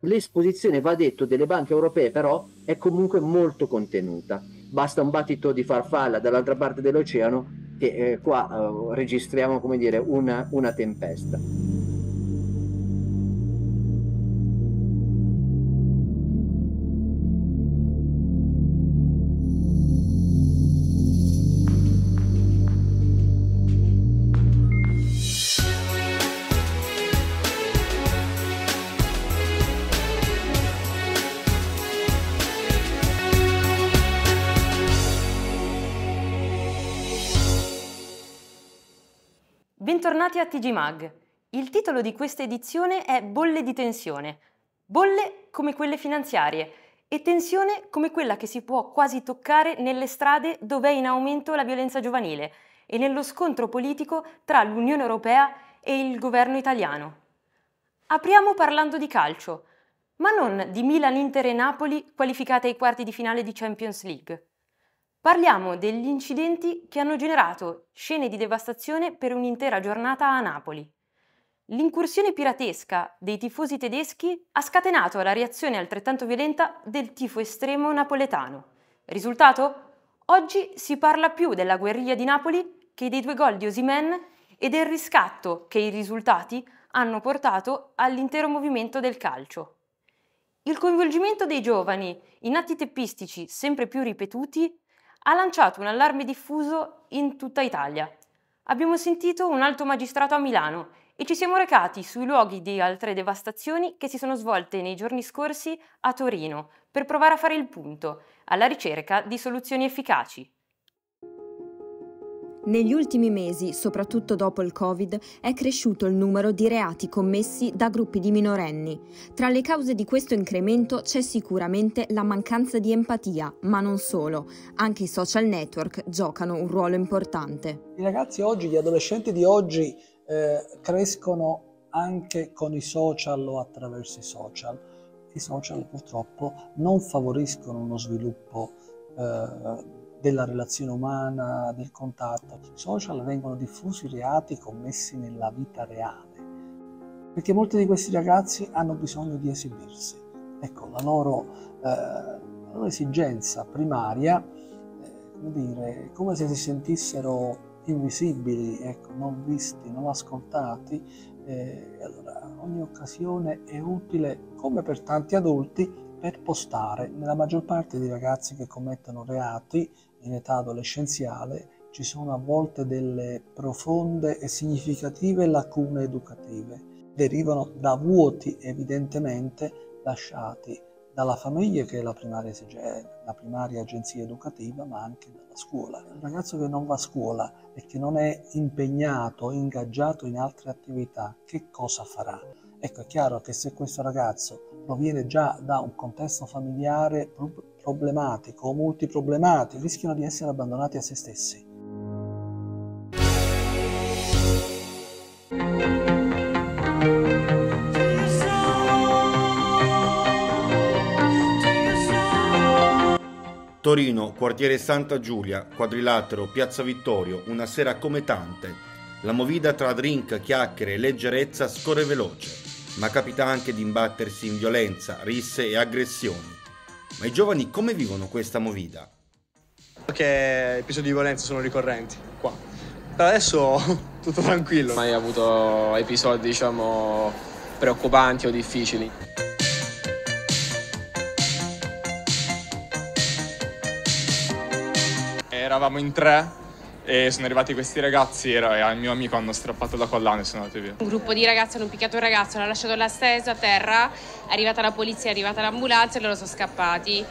L'esposizione, va detto, delle banche europee però è comunque molto contenuta. Basta un battito di farfalla dall'altra parte dell'oceano che eh, qua eh, registriamo, come dire, una, una tempesta. Bentornati a TG Mag. Il titolo di questa edizione è Bolle di tensione. Bolle come quelle finanziarie e tensione come quella che si può quasi toccare nelle strade dove è in aumento la violenza giovanile e nello scontro politico tra l'Unione Europea e il governo italiano. Apriamo parlando di calcio, ma non di Milan, Inter e Napoli qualificate ai quarti di finale di Champions League. Parliamo degli incidenti che hanno generato scene di devastazione per un'intera giornata a Napoli. L'incursione piratesca dei tifosi tedeschi ha scatenato la reazione altrettanto violenta del tifo estremo napoletano. Risultato? Oggi si parla più della guerriglia di Napoli che dei due gol di Osimen e del riscatto che i risultati hanno portato all'intero movimento del calcio. Il coinvolgimento dei giovani in atti teppistici sempre più ripetuti ha lanciato un allarme diffuso in tutta Italia. Abbiamo sentito un alto magistrato a Milano e ci siamo recati sui luoghi di altre devastazioni che si sono svolte nei giorni scorsi a Torino per provare a fare il punto, alla ricerca di soluzioni efficaci. Negli ultimi mesi, soprattutto dopo il Covid, è cresciuto il numero di reati commessi da gruppi di minorenni. Tra le cause di questo incremento c'è sicuramente la mancanza di empatia, ma non solo. Anche i social network giocano un ruolo importante. I ragazzi oggi, gli adolescenti di oggi eh, crescono anche con i social o attraverso i social. I social purtroppo non favoriscono uno sviluppo eh, della relazione umana, del contatto. I social vengono diffusi reati commessi nella vita reale, perché molti di questi ragazzi hanno bisogno di esibirsi. Ecco, la loro, eh, la loro esigenza primaria, eh, come dire, come se si sentissero invisibili, ecco, non visti, non ascoltati, eh, allora ogni occasione è utile, come per tanti adulti, per postare. Nella maggior parte dei ragazzi che commettono reati in età adolescenziale ci sono a volte delle profonde e significative lacune educative. Derivano da vuoti evidentemente lasciati dalla famiglia che è la primaria, la primaria agenzia educativa, ma anche dalla scuola. Il ragazzo che non va a scuola e che non è impegnato, ingaggiato in altre attività, che cosa farà? Ecco, è chiaro che se questo ragazzo proviene già da un contesto familiare problematico o multiproblematico, rischiano di essere abbandonati a se stessi. Torino, quartiere Santa Giulia, quadrilatero, Piazza Vittorio, una sera come tante. La movida tra drink, chiacchiere e leggerezza scorre veloce, ma capita anche di imbattersi in violenza, risse e aggressioni. Ma i giovani come vivono questa movida? Che episodi di violenza sono ricorrenti qua. Per adesso tutto tranquillo. Mai avuto episodi, diciamo, preoccupanti o difficili. Eravamo in tre e sono arrivati questi ragazzi e al mio amico hanno strappato la collana e sono andati via. Un gruppo di ragazzi hanno picchiato un ragazzo, l'hanno lasciato là steso a terra, è arrivata la polizia, è arrivata l'ambulanza e loro sono scappati.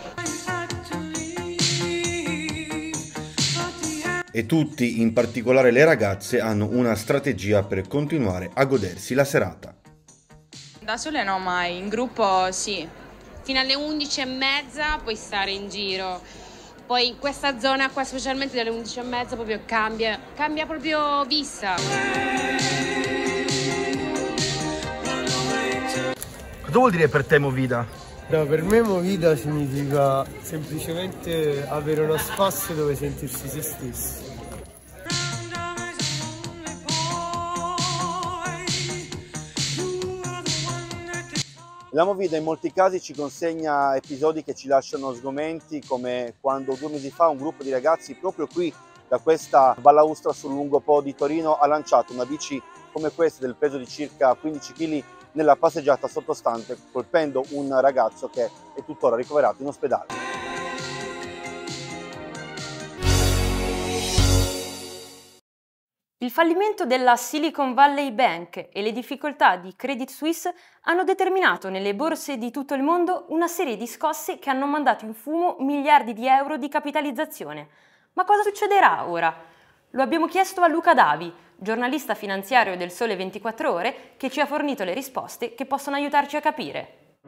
E tutti, in particolare le ragazze, hanno una strategia per continuare a godersi la serata. Da sole no mai, in gruppo sì. Fino alle 11 e mezza puoi stare in giro poi in questa zona qua, specialmente dalle 11 e mezza, proprio cambia, cambia proprio vista. Cosa vuol dire per te Movida? No, per me Movida significa semplicemente avere uno spazio dove sentirsi se stessi. La movida in molti casi ci consegna episodi che ci lasciano sgomenti, come quando due mesi fa un gruppo di ragazzi proprio qui da questa balaustra sul lungo po' di Torino ha lanciato una bici come questa del peso di circa 15 kg nella passeggiata sottostante colpendo un ragazzo che è tuttora ricoverato in ospedale. Il fallimento della Silicon Valley Bank e le difficoltà di Credit Suisse hanno determinato nelle borse di tutto il mondo una serie di scosse che hanno mandato in fumo miliardi di euro di capitalizzazione. Ma cosa succederà ora? Lo abbiamo chiesto a Luca Davi, giornalista finanziario del Sole 24 Ore, che ci ha fornito le risposte che possono aiutarci a capire.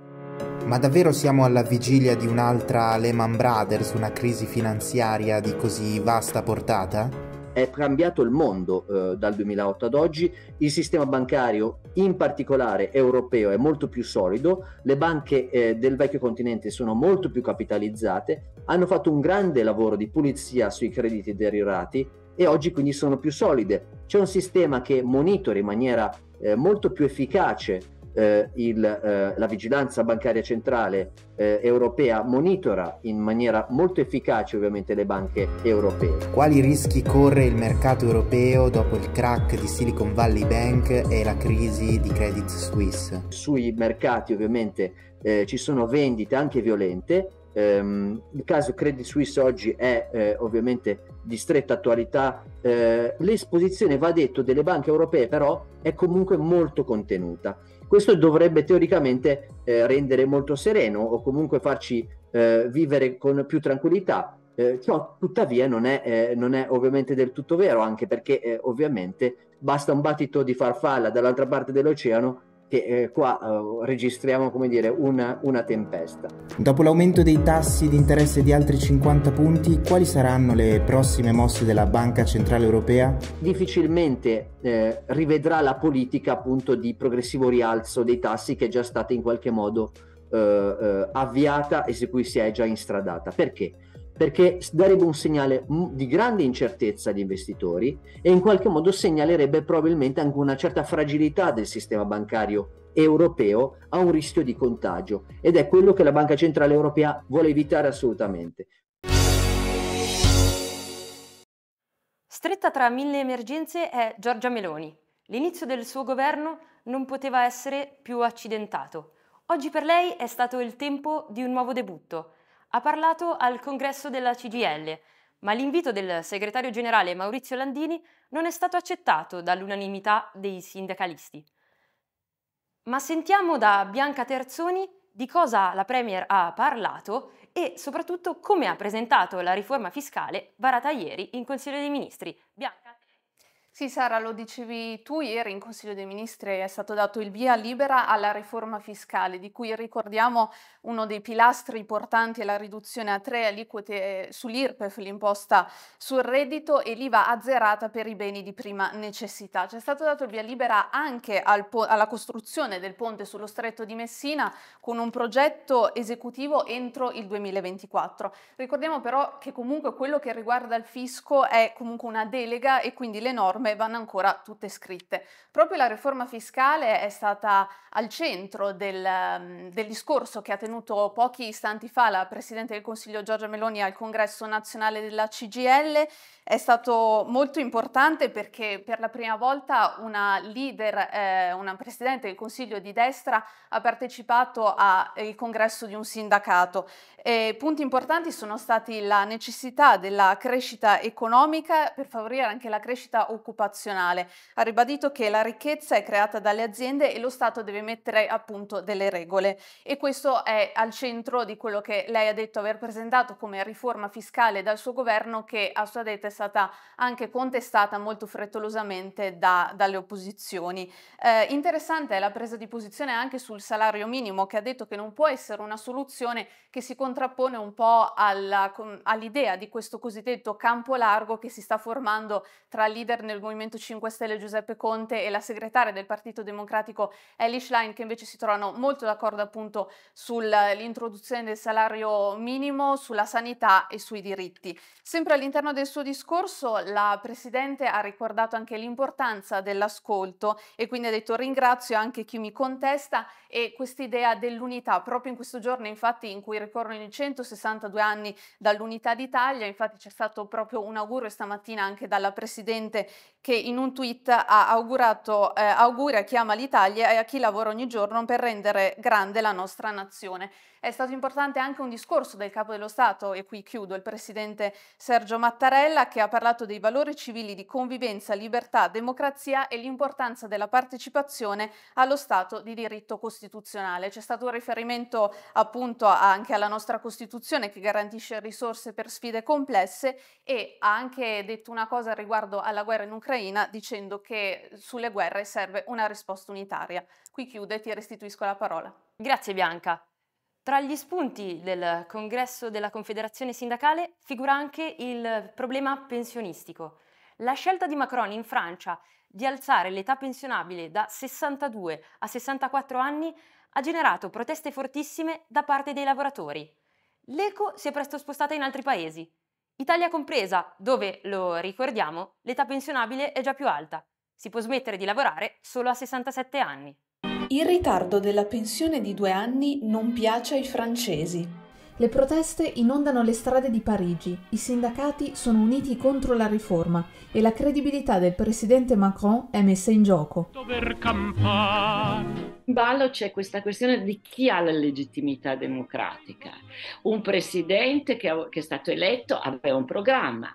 Ma davvero siamo alla vigilia di un'altra Lehman Brothers, una crisi finanziaria di così vasta portata? È cambiato il mondo eh, dal 2008 ad oggi, il sistema bancario in particolare europeo è molto più solido, le banche eh, del vecchio continente sono molto più capitalizzate, hanno fatto un grande lavoro di pulizia sui crediti derivati e oggi quindi sono più solide. C'è un sistema che monitora in maniera eh, molto più efficace eh, il, eh, la vigilanza bancaria centrale eh, europea monitora in maniera molto efficace ovviamente le banche europee. Quali rischi corre il mercato europeo dopo il crack di Silicon Valley Bank e la crisi di Credit Suisse? Sui mercati ovviamente eh, ci sono vendite anche violente, Um, il caso Credit Suisse oggi è eh, ovviamente di stretta attualità. Eh, l'esposizione, va detto, delle banche europee però è comunque molto contenuta. Questo dovrebbe teoricamente eh, rendere molto sereno o comunque farci eh, vivere con più tranquillità. Eh, ciò tuttavia non è, eh, non è, ovviamente del tutto vero, anche perché eh, ovviamente basta un battito di farfalla dall'altra parte dell'oceano che eh, qua uh, registriamo come dire una, una, tempesta. Dopo l'aumento dei tassi di interesse di altri 50 punti, quali saranno le prossime mosse della Banca Centrale Europea? Difficilmente eh, rivedrà la politica appunto di progressivo rialzo dei tassi che è già stata in qualche modo eh, eh avviata e su cui si è già instradata. Perché? Perché darebbe un segnale di grande incertezza agli investitori e in qualche modo segnalerebbe probabilmente anche una certa fragilità del sistema bancario europeo a un rischio di contagio ed è quello che la Banca Centrale Europea vuole evitare assolutamente. Stretta tra mille emergenze è Giorgia Meloni. L'inizio del suo governo non poteva essere più accidentato. Oggi per lei è stato il tempo di un nuovo debutto ha parlato al congresso della CGL, ma l'invito del segretario generale Maurizio Landini non è stato accettato dall'unanimità dei sindacalisti. Ma sentiamo da Bianca Terzoni di cosa la Premier ha parlato e soprattutto come ha presentato la riforma fiscale varata ieri in Consiglio dei Ministri. Bianca. Sì, Sara, lo dicevi tu, ieri in Consiglio dei Ministri è stato dato il via libera alla riforma fiscale, di cui ricordiamo uno dei pilastri portanti è la riduzione a tre aliquote sull'IRPEF, l'imposta sul reddito e l'IVA azzerata per i beni di prima necessità. C'è stato dato il via libera anche al alla costruzione del ponte sullo stretto di Messina con un progetto esecutivo entro il 2024. Ricordiamo però che comunque quello che riguarda il fisco è comunque una delega e quindi le norme norme vanno ancora tutte scritte. Proprio la riforma fiscale è stata al centro del, mm, del discorso che ha tenuto pochi istanti fa la Presidente del Consiglio Giorgia Meloni al Congresso nazionale della CGL. È stato molto importante perché per la prima volta una leader, eh, una Presidente del Consiglio di destra ha partecipato al congresso di un sindacato. E punti importanti sono stati la necessità della crescita economica per favorire anche la crescita occupazionale. Ha ribadito che la ricchezza è creata dalle aziende e lo Stato deve mettere appunto delle regole e questo è al centro di quello che lei ha detto aver presentato come riforma fiscale dal suo governo che a sua detta è stata anche contestata molto frettolosamente da, dalle opposizioni. Eh, interessante è la presa di posizione anche sul salario minimo che ha detto che non può essere una soluzione che si contrappone un po' alla, all'idea di questo cosiddetto campo largo che si sta formando tra leader nel, Movimento 5 Stelle Giuseppe Conte e la segretaria del Partito Democratico Ellie Schlein che invece si trovano molto d'accordo appunto sull'introduzione del salario minimo, sulla sanità e sui diritti. Sempre all'interno del suo discorso la Presidente ha ricordato anche l'importanza dell'ascolto e quindi ha detto ringrazio anche chi mi contesta e quest'idea dell'unità proprio in questo giorno infatti in cui ricorrono i 162 anni dall'unità d'Italia, infatti c'è stato proprio un augurio stamattina anche dalla Presidente che in un tweet ha augurato eh, auguri a chi ama l'Italia e a chi lavora ogni giorno per rendere grande la nostra nazione. È stato importante anche un discorso del Capo dello Stato, e qui chiudo, il Presidente Sergio Mattarella, che ha parlato dei valori civili di convivenza, libertà, democrazia e l'importanza della partecipazione allo Stato di diritto costituzionale. C'è stato un riferimento appunto anche alla nostra Costituzione che garantisce risorse per sfide complesse e ha anche detto una cosa riguardo alla guerra in Ucraina dicendo che sulle guerre serve una risposta unitaria. Qui chiude e ti restituisco la parola. Grazie Bianca. Tra gli spunti del congresso della Confederazione Sindacale figura anche il problema pensionistico. La scelta di Macron in Francia di alzare l'età pensionabile da 62 a 64 anni ha generato proteste fortissime da parte dei lavoratori. L'eco si è presto spostata in altri paesi, Italia compresa, dove, lo ricordiamo, l'età pensionabile è già più alta. Si può smettere di lavorare solo a 67 anni. Il ritardo della pensione di due anni non piace ai francesi. Le proteste inondano le strade di Parigi, i sindacati sono uniti contro la riforma e la credibilità del presidente Macron è messa in gioco. In ballo c'è questa questione di chi ha la legittimità democratica. Un presidente che, è stato eletto aveva un programma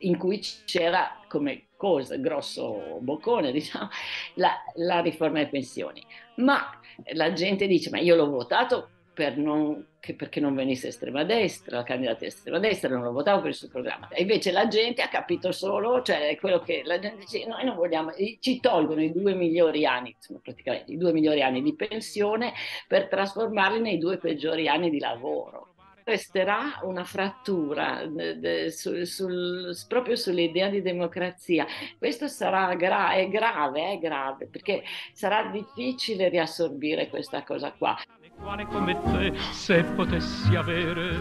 in cui c'era come cosa, grosso boccone, diciamo, la, la riforma delle pensioni. Ma la gente dice, ma io l'ho votato per non, perché non venisse estrema destra, la candidata estrema destra, non lo votavo per il suo programma. E invece la gente ha capito solo, cioè quello che la gente dice, noi non vogliamo, ci tolgono i due migliori anni, praticamente i due migliori anni di pensione per trasformarli nei due peggiori anni di lavoro resterà una frattura de, de, sul, sul, proprio sull'idea di democrazia. Questo sarà gra- è grave, è grave, perché sarà difficile riassorbire questa cosa qua. Quale come te, se potessi avere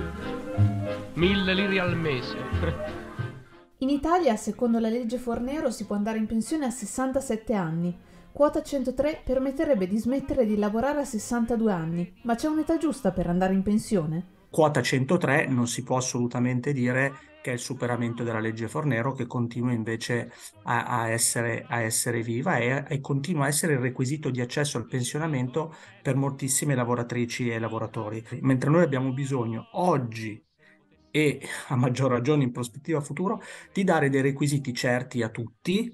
mille lire al mese. In Italia, secondo la legge Fornero, si può andare in pensione a 67 anni. Quota 103 permetterebbe di smettere di lavorare a 62 anni, ma c'è un'età giusta per andare in pensione? Quota 103 non si può assolutamente dire che è il superamento della legge Fornero che continua invece a, a, essere, a essere, viva e, e, continua a essere il requisito di accesso al pensionamento per moltissime lavoratrici e lavoratori. Mentre noi abbiamo bisogno oggi e a maggior ragione in prospettiva futuro di dare dei requisiti certi a tutti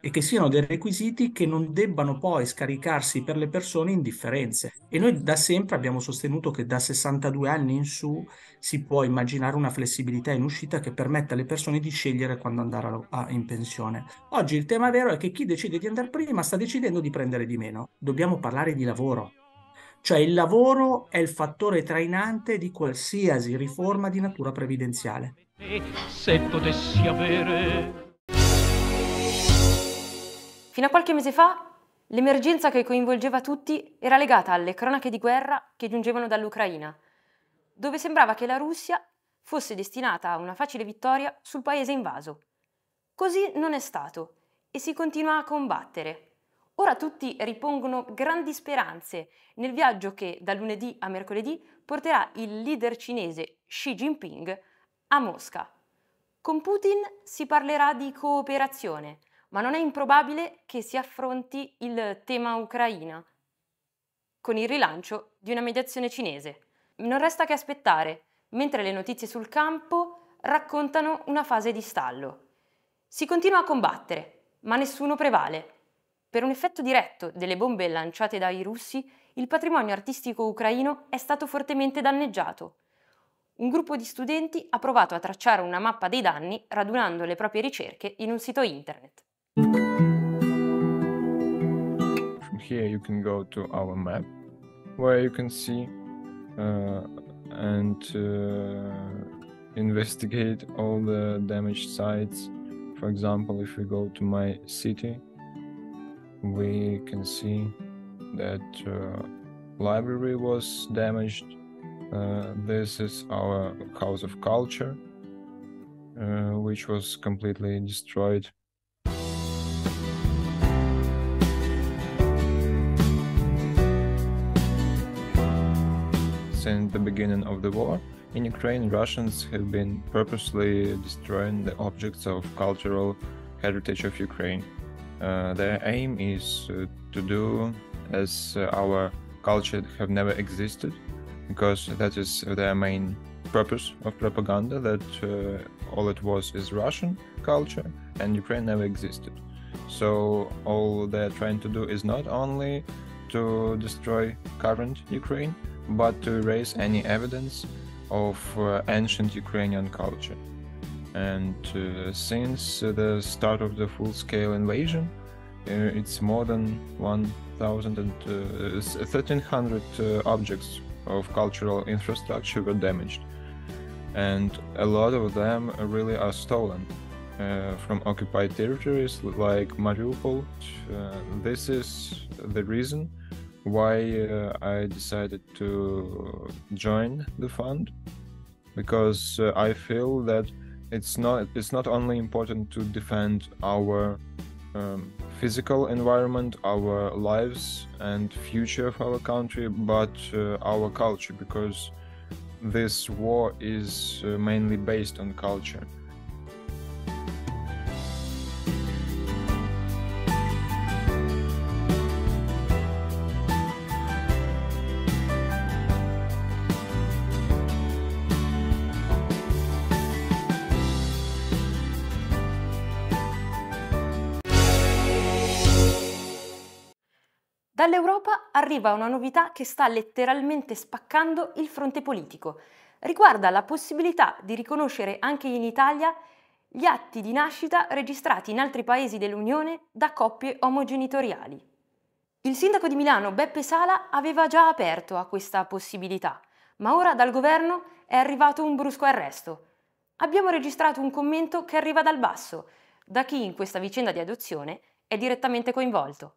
e che siano dei requisiti che non debbano poi scaricarsi per le persone indifferenze. E noi da sempre abbiamo sostenuto che da 62 anni in su si può immaginare una flessibilità in uscita che permetta alle persone di scegliere quando andare a, a, in pensione. Oggi il tema vero è che chi decide di andare prima sta decidendo di prendere di meno. Dobbiamo parlare di lavoro. Cioè il lavoro è il fattore trainante di qualsiasi riforma di natura previdenziale. Se potessi avere Fino a qualche mese fa, l'emergenza che coinvolgeva tutti era legata alle cronache di guerra che giungevano dall'Ucraina, dove sembrava che la Russia fosse destinata a una facile vittoria sul paese invaso. Così non è stato e si continua a combattere. Ora tutti ripongono grandi speranze nel viaggio che da lunedì a mercoledì porterà il leader cinese Xi Jinping a Mosca. Con Putin si parlerà di cooperazione, ma non è improbabile che si affronti il tema Ucraina con il rilancio di una mediazione cinese. Non resta che aspettare, mentre le notizie sul campo raccontano una fase di stallo. Si continua a combattere, ma nessuno prevale. Per un effetto diretto delle bombe lanciate dai russi, il patrimonio artistico ucraino è stato fortemente danneggiato. Un gruppo di studenti ha provato a tracciare una mappa dei danni radunando le proprie ricerche in un sito internet. From here you can go to our map where you can see uh, and uh, investigate all the damaged sites For example, if we go to my city, we can see that uh, library was damaged. Uh, this is our house of culture, uh, which was completely destroyed. Since the beginning of the war, in Ukraine, Russians have been purposely destroying the objects of cultural heritage of Ukraine. Uh, their aim is uh, to do as uh, our culture have never existed, because that is their main purpose of propaganda. That uh, all it was is Russian culture, and Ukraine never existed. So all they're trying to do is not only to destroy current Ukraine, but to erase any evidence of uh, ancient Ukrainian culture. And uh, since the start of the full scale invasion, uh, it's more than 1,000 and 1,300 objects of cultural infrastructure were damaged. And a lot of them really are stolen. Uh, from occupied territories like Mariupol. Uh, this is the reason why uh, I decided to join the fund because uh, I feel that it's not it's not only important to defend our um, physical environment, our lives and future of our country, but uh, our culture because this war is uh, mainly based on culture. Dall'Europa arriva una novità che sta letteralmente spaccando il fronte politico. Riguarda la possibilità di riconoscere anche in Italia gli atti di nascita registrati in altri paesi dell'Unione da coppie omogenitoriali. Il sindaco di Milano Beppe Sala aveva già aperto a questa possibilità, ma ora dal governo è arrivato un brusco arresto. Abbiamo registrato un commento che arriva dal basso, da chi in questa vicenda di adozione è direttamente coinvolto.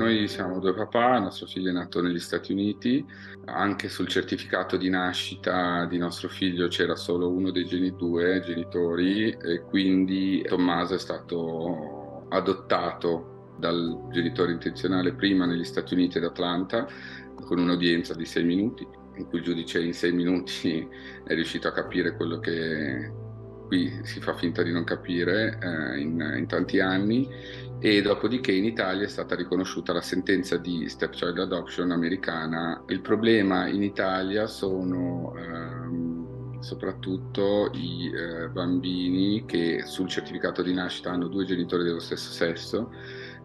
Noi siamo due papà, nostro figlio è nato negli Stati Uniti, anche sul certificato di nascita di nostro figlio c'era solo uno dei geni- genitori e quindi Tommaso è stato adottato dal genitore intenzionale prima negli Stati Uniti ad Atlanta con un'udienza di sei minuti in cui il giudice in sei minuti è riuscito a capire quello che qui si fa finta di non capire eh, in, in tanti anni e dopodiché in Italia è stata riconosciuta la sentenza di stepchild adoption americana. Il problema in Italia sono ehm, soprattutto i eh, bambini che sul certificato di nascita hanno due genitori dello stesso sesso,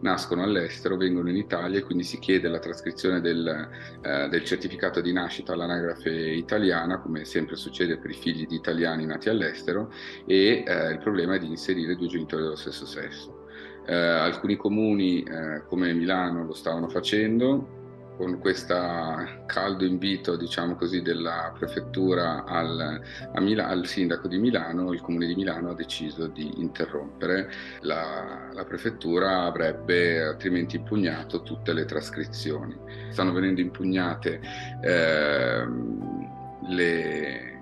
nascono all'estero, vengono in Italia e quindi si chiede la trascrizione del, eh, del certificato di nascita all'anagrafe italiana, come sempre succede per i figli di italiani nati all'estero, e eh, il problema è di inserire due genitori dello stesso sesso. Eh, alcuni comuni eh, come Milano lo stavano facendo con questo caldo invito diciamo così, della prefettura al, Mila- al, sindaco di Milano, il comune di Milano ha deciso di interrompere. La, la prefettura avrebbe altrimenti impugnato tutte le trascrizioni. Stanno venendo impugnate eh, le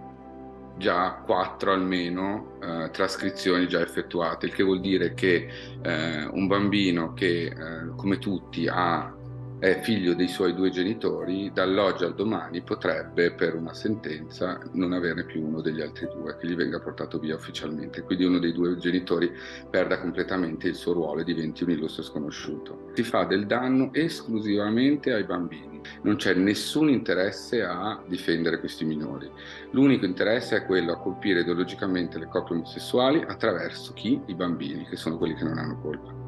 già quattro almeno eh, trascrizioni già effettuate, il che vuol dire che eh, un bambino che eh, come tutti ha è figlio dei suoi due genitori, dall'oggi al domani potrebbe per una sentenza non averne più uno degli altri due, che gli venga portato via ufficialmente. Quindi uno dei due genitori perda completamente il suo ruolo e diventi un illustre sconosciuto. Si fa del danno esclusivamente ai bambini. Non c'è nessun interesse a difendere questi minori. L'unico interesse è quello a colpire ideologicamente le coppie omosessuali attraverso chi? I bambini, che sono quelli che non hanno colpa.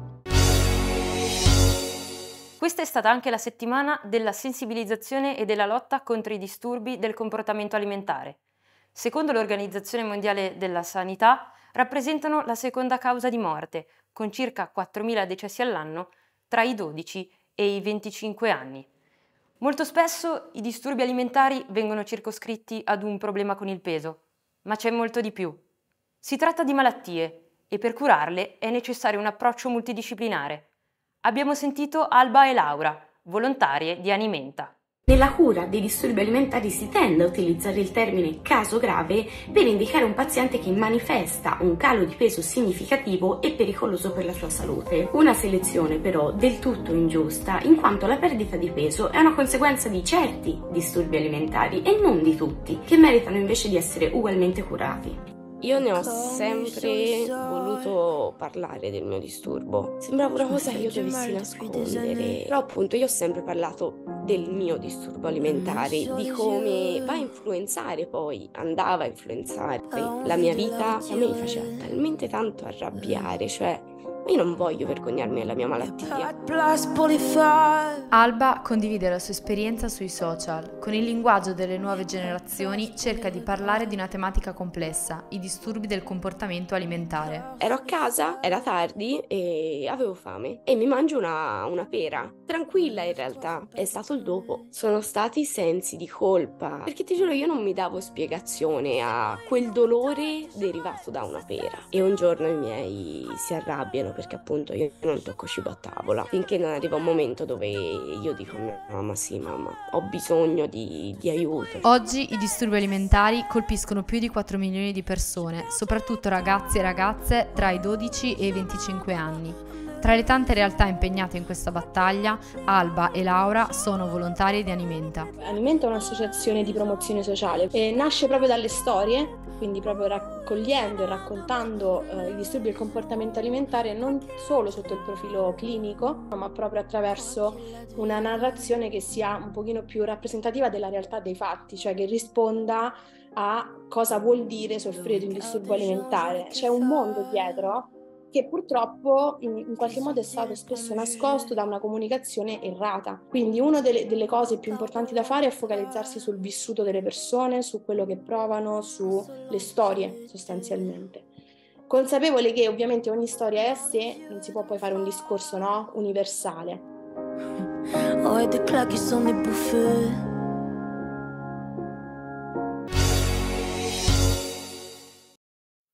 Questa è stata anche la settimana della sensibilizzazione e della lotta contro i disturbi del comportamento alimentare. Secondo l'Organizzazione Mondiale della Sanità, rappresentano la seconda causa di morte, con circa 4.000 decessi all'anno tra i 12 e i 25 anni. Molto spesso i disturbi alimentari vengono circoscritti ad un problema con il peso, ma c'è molto di più. Si tratta di malattie e per curarle è necessario un approccio multidisciplinare. Abbiamo sentito Alba e Laura, volontarie di Animenta. Nella cura dei disturbi alimentari si tende a utilizzare il termine caso grave per indicare un paziente che manifesta un calo di peso significativo e pericoloso per la sua salute. Una selezione però del tutto ingiusta, in quanto la perdita di peso è una conseguenza di certi disturbi alimentari e non di tutti, che meritano invece di essere ugualmente curati. Io ne ho sempre voluto parlare del mio disturbo. Sembrava una cosa che io dovessi nascondere. Però appunto io ho sempre parlato del mio disturbo alimentare, di come va a influenzare poi, andava a influenzare la mia vita. A me mi faceva talmente tanto arrabbiare, cioè io non voglio vergognarmi della mia malattia. Alba condivide la sua esperienza sui social. Con il linguaggio delle nuove generazioni cerca di parlare di una tematica complessa, i disturbi del comportamento alimentare. Ero a casa, era tardi e avevo fame e mi mangio una, una pera. Tranquilla in realtà, è stato il dopo. Sono stati sensi di colpa, perché ti giuro io non mi davo spiegazione a quel dolore derivato da una pera. E un giorno i miei si arrabbiano perché appunto io non tocco cibo a tavola finché non arriva un momento dove io dico mamma sì mamma ho bisogno di, di aiuto. Oggi i disturbi alimentari colpiscono più di 4 milioni di persone, soprattutto ragazzi e ragazze tra i 12 e i 25 anni. Tra le tante realtà impegnate in questa battaglia, Alba e Laura sono volontarie di Animenta. Animenta è un'associazione di promozione sociale e nasce proprio dalle storie quindi proprio raccogliendo e raccontando eh, i disturbi del comportamento alimentare non solo sotto il profilo clinico, ma proprio attraverso una narrazione che sia un pochino più rappresentativa della realtà dei fatti, cioè che risponda a cosa vuol dire soffrire di un disturbo alimentare. C'è un mondo dietro che purtroppo in, qualche modo è stato spesso nascosto da una comunicazione errata. Quindi una delle, delle, cose più importanti da fare è focalizzarsi sul vissuto delle persone, su quello che provano, sulle storie sostanzialmente. Consapevole che ovviamente ogni storia è a sé, non si può poi fare un discorso no? universale. Oh.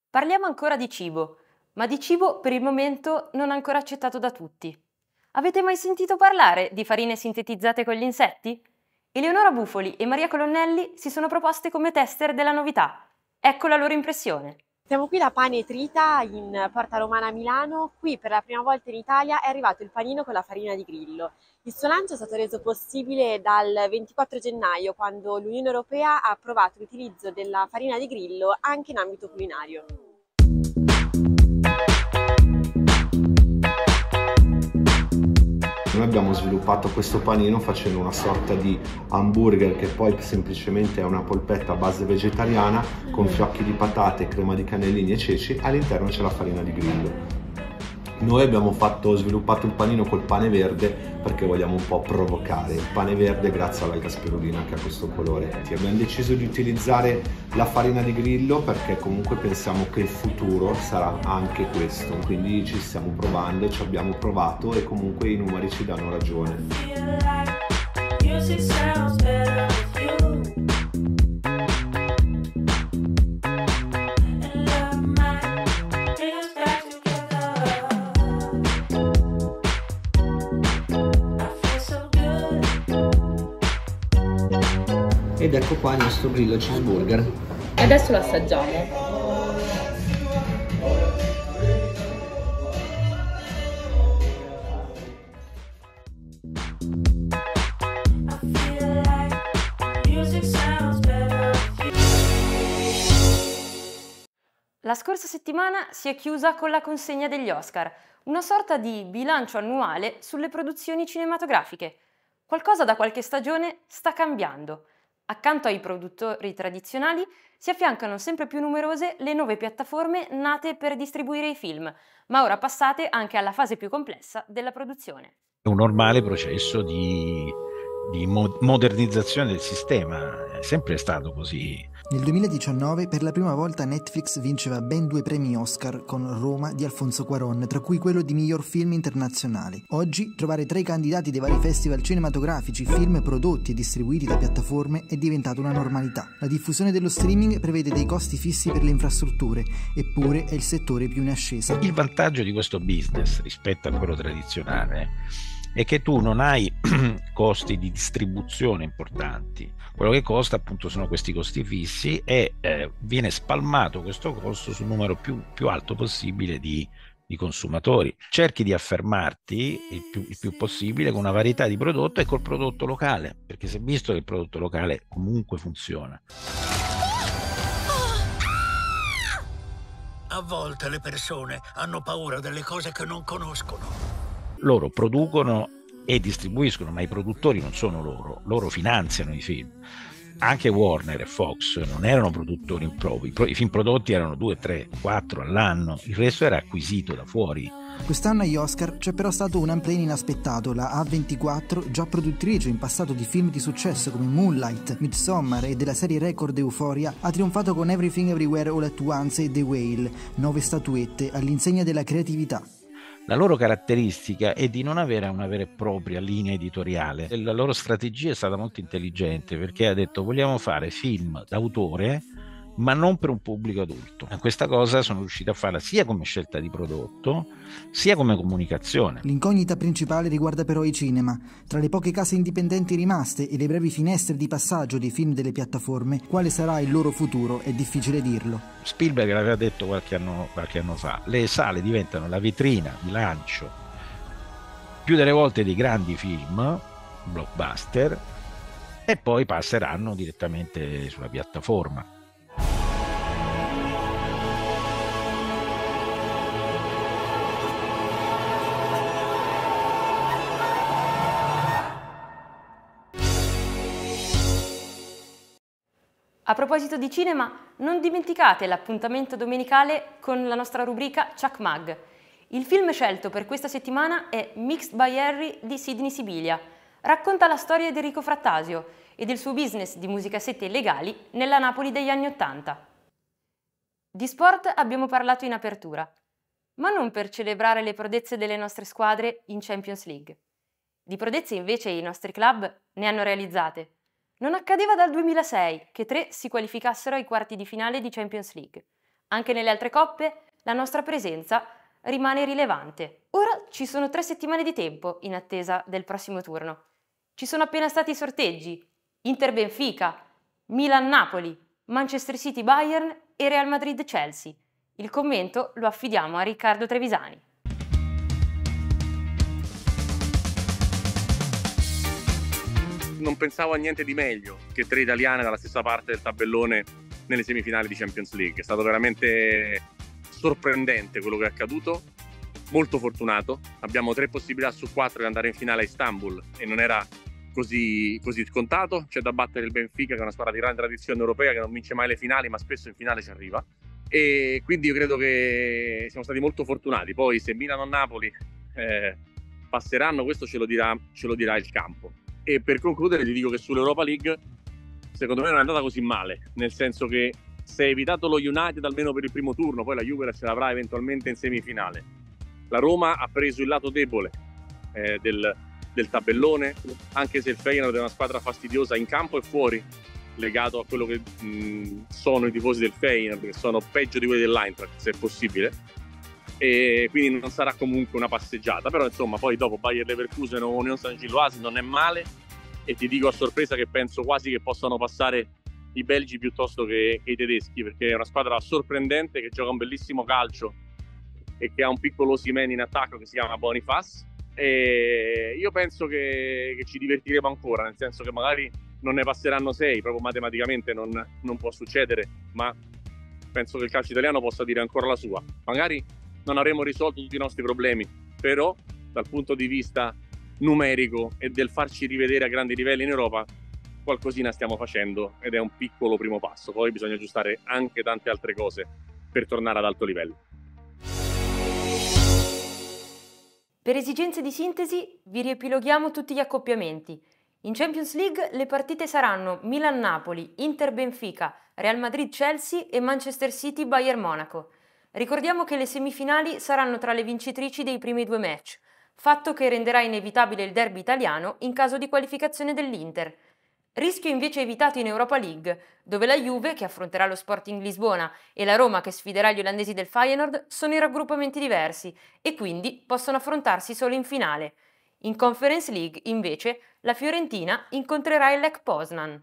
Parliamo ancora di cibo ma di cibo per il momento non ancora accettato da tutti. Avete mai sentito parlare di farine sintetizzate con gli insetti? Eleonora Bufoli e Maria Colonnelli si sono proposte come tester della novità. Ecco la loro impressione. Siamo qui da Pane Trita in Porta Romana a Milano. Qui per la prima volta in Italia è arrivato il panino con la farina di grillo. Il suo lancio è stato reso possibile dal 24 gennaio, quando l'Unione Europea ha approvato l'utilizzo della farina di grillo anche in ambito culinario. Noi abbiamo sviluppato questo panino facendo una sorta di hamburger che poi semplicemente è una polpetta a base vegetariana con fiocchi di patate, crema di cannellini e ceci, all'interno c'è la farina di grillo. Noi abbiamo fatto, sviluppato il panino col pane verde perché vogliamo un po' provocare il pane verde grazie all'alga spirulina che ha questo colore. Abbiamo deciso di utilizzare la farina di grillo perché comunque pensiamo che il futuro sarà anche questo, quindi ci stiamo provando, ci abbiamo provato e comunque i numeri ci danno ragione. Ed ecco qua il nostro grillo cheeseburger. Adesso lo assaggiamo. La scorsa settimana si è chiusa con la consegna degli Oscar, una sorta di bilancio annuale sulle produzioni cinematografiche. Qualcosa da qualche stagione sta cambiando. Accanto ai produttori tradizionali si affiancano sempre più numerose le nuove piattaforme nate per distribuire i film, ma ora passate anche alla fase più complessa della produzione. È un normale processo di, di modernizzazione del sistema, è sempre stato così. Nel 2019 per la prima volta Netflix vinceva ben due premi Oscar con Roma di Alfonso Cuaron, tra cui quello di miglior film internazionale. Oggi trovare tra i candidati dei vari festival cinematografici film prodotti e distribuiti da piattaforme è diventata una normalità. La diffusione dello streaming prevede dei costi fissi per le infrastrutture, eppure è il settore più in ascesa. Il vantaggio di questo business rispetto a quello tradizionale è che tu non hai costi di distribuzione importanti. Quello che costa appunto sono questi costi fissi e eh, viene spalmato questo costo sul numero più, più alto possibile di, di, consumatori. Cerchi di affermarti il più, il più possibile con una varietà di prodotto e col prodotto locale, perché si è visto che il prodotto locale comunque funziona. A volte le persone hanno paura delle cose che non conoscono loro producono e distribuiscono, ma i produttori non sono loro, loro finanziano i film. Anche Warner e Fox non erano produttori impropri, i film prodotti erano 2, 3, 4 all'anno, il resto era acquisito da fuori. Quest'anno agli Oscar c'è però stato un unplane inaspettato, la A24, già produttrice in passato di film di successo come Moonlight, Midsommar e della serie record Euphoria, ha trionfato con Everything Everywhere All At Once e The Whale, nove statuette all'insegna della creatività. La loro caratteristica è di non avere una vera e propria linea editoriale. La loro strategia è stata molto intelligente perché ha detto vogliamo fare film d'autore ma non per un pubblico adulto. Questa cosa sono riuscito a farla sia come scelta di prodotto, sia come comunicazione. L'incognita principale riguarda però i cinema. Tra le poche case indipendenti rimaste e le brevi finestre di passaggio dei film delle piattaforme, quale sarà il loro futuro è difficile dirlo. Spielberg l'aveva detto qualche anno, qualche anno fa, le sale diventano la vetrina di lancio più delle volte dei grandi film, blockbuster, e poi passeranno direttamente sulla piattaforma. A proposito di cinema, non dimenticate l'appuntamento domenicale con la nostra rubrica Chuck Mag. Il film scelto per questa settimana è Mixed by Harry di Sidney Sibilia. Racconta la storia di Enrico Frattasio e del suo business di musicassette illegali nella Napoli degli anni Ottanta. Di sport abbiamo parlato in apertura, ma non per celebrare le prodezze delle nostre squadre in Champions League. Di prodezze invece i nostri club ne hanno realizzate non accadeva dal 2006 che tre si qualificassero ai quarti di finale di Champions League. Anche nelle altre coppe la nostra presenza rimane rilevante. Ora ci sono tre settimane di tempo in attesa del prossimo turno. Ci sono appena stati i sorteggi Inter-Benfica, Milan-Napoli, Manchester City-Bayern e Real Madrid-Chelsea. Il commento lo affidiamo a Riccardo Trevisani. Non pensavo a niente di meglio che tre italiane dalla stessa parte del tabellone nelle semifinali di Champions League. È stato veramente sorprendente quello che è accaduto, molto fortunato. Abbiamo tre possibilità su quattro di andare in finale a Istanbul e non era così, così scontato. C'è da battere il Benfica, che è una squadra di grande tradizione europea che non vince mai le finali, ma spesso in finale ci arriva. E quindi io credo che siamo stati molto fortunati. Poi se Milano o Napoli eh, passeranno, questo ce lo, dirà, ce lo dirà il campo. E per concludere ti dico che sull'Europa League secondo me non è andata così male, nel senso che se hai evitato lo United almeno per il primo turno, poi la Juve ce l'avrà eventualmente in semifinale. La Roma ha preso il lato debole eh, del, del, tabellone, anche se il Feyenoord è una squadra fastidiosa in campo e fuori, legato a quello che mh, sono i tifosi del Feyenoord, che sono peggio di quelli dell'Eintracht, se è possibile e quindi non sarà comunque una passeggiata. Però insomma poi dopo Bayer Leverkusen o Union San Giloasi non è male. E ti dico a sorpresa che penso quasi che possano passare i belgi piuttosto che, che i tedeschi perché è una squadra sorprendente che gioca un bellissimo calcio e che ha un piccolo Simen in attacco che si chiama Boniface. E io penso che, che, ci divertiremo ancora nel senso che magari non ne passeranno sei proprio matematicamente non, non può succedere ma penso che il calcio italiano possa dire ancora la sua. Magari non avremo risolto tutti i nostri problemi, però dal punto di vista numerico e del farci rivedere a grandi livelli in Europa, qualcosina stiamo facendo ed è un piccolo primo passo. Poi bisogna aggiustare anche tante altre cose per tornare ad alto livello. Per esigenze di sintesi vi riepiloghiamo tutti gli accoppiamenti. In Champions League le partite saranno Milan-Napoli, Inter-Benfica, Real Madrid-Chelsea e Manchester City-Bayern Monaco. Ricordiamo che le semifinali saranno tra le vincitrici dei primi due match, fatto che renderà inevitabile il derby italiano in caso di qualificazione dell'Inter. Rischio invece evitato in Europa League, dove la Juve, che affronterà lo Sporting Lisbona, e la Roma, che sfiderà gli olandesi del Feyenoord, sono in raggruppamenti diversi e quindi possono affrontarsi solo in finale. In Conference League, invece, la Fiorentina incontrerà il Lech Poznan.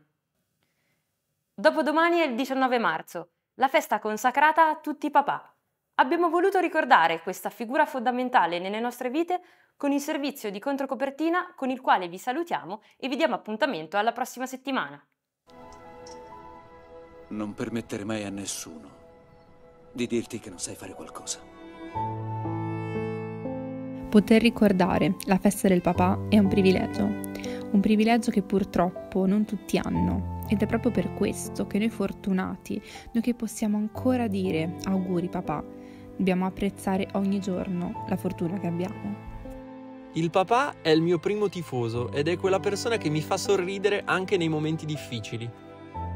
Dopodomani è il 19 marzo, la festa consacrata a tutti i papà. Abbiamo voluto ricordare questa figura fondamentale nelle nostre vite con il servizio di controcopertina con il quale vi salutiamo e vi diamo appuntamento alla prossima settimana. Non permettere mai a nessuno di dirti che non sai fare qualcosa. Poter ricordare la festa del papà è un privilegio, un privilegio che purtroppo non tutti hanno ed è proprio per questo che noi fortunati, noi che possiamo ancora dire auguri papà, dobbiamo apprezzare ogni giorno la fortuna che abbiamo. Il papà è il mio primo tifoso ed è quella persona che mi fa sorridere anche nei momenti difficili.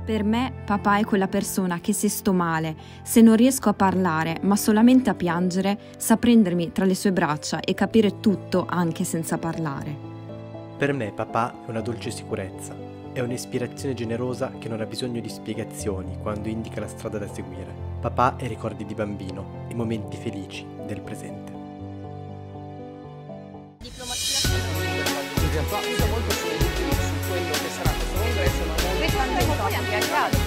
Per me papà è quella persona che se sto male, se non riesco a parlare, ma solamente a piangere, sa prendermi tra le sue braccia e capire tutto anche senza parlare. Per me papà è una dolce sicurezza, è un'ispirazione generosa che non ha bisogno di spiegazioni quando indica la strada da seguire. Papà è ricordi di bambino i momenti felici del presente. In realtà molto su quello che sarà questo congresso, ma molto anche a grado.